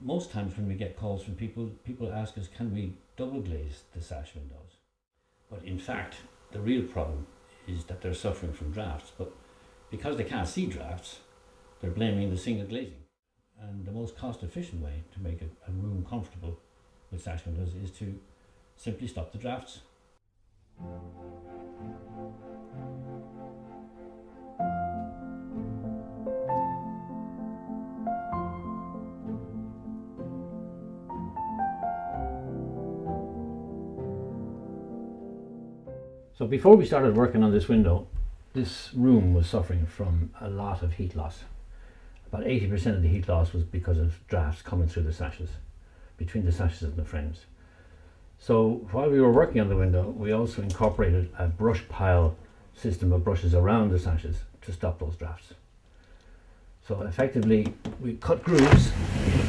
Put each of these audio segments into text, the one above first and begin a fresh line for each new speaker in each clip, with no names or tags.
most times when we get calls from people, people ask us, can we double glaze the sash windows? But in fact, the real problem is that they're suffering from drafts. But because they can't see drafts, they're blaming the single glazing. And the most cost efficient way to make a, a room comfortable with sash windows is to simply stop the drafts. So before we started working on this window, this room was suffering from a lot of heat loss. About 80% of the heat loss was because of drafts coming through the sashes, between the sashes and the frames. So while we were working on the window, we also incorporated a brush pile system of brushes around the sashes to stop those drafts. So effectively, we cut grooves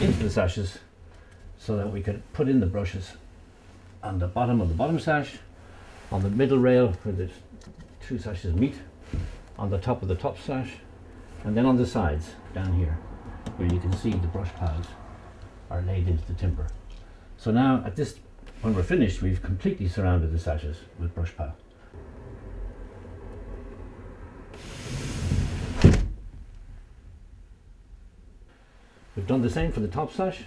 into the sashes so that we could put in the brushes on the bottom of the bottom sash on the middle rail where the two sashes meet, on the top of the top sash, and then on the sides down here where you can see the brush piles are laid into the timber. So now at this, when we're finished, we've completely surrounded the sashes with brush pile. We've done the same for the top sash,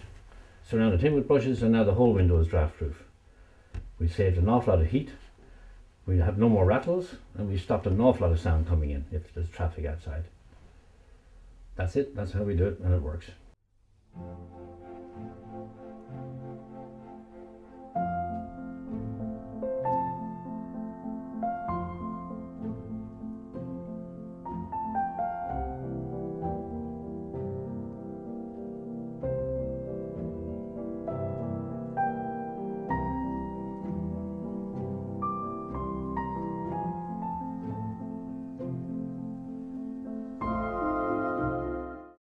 surrounded him with brushes, and now the whole window is draft proof. We've saved an awful lot of heat we have no more rattles and we stopped an awful lot of sound coming in if there's traffic outside. That's it, that's how we do it and it works.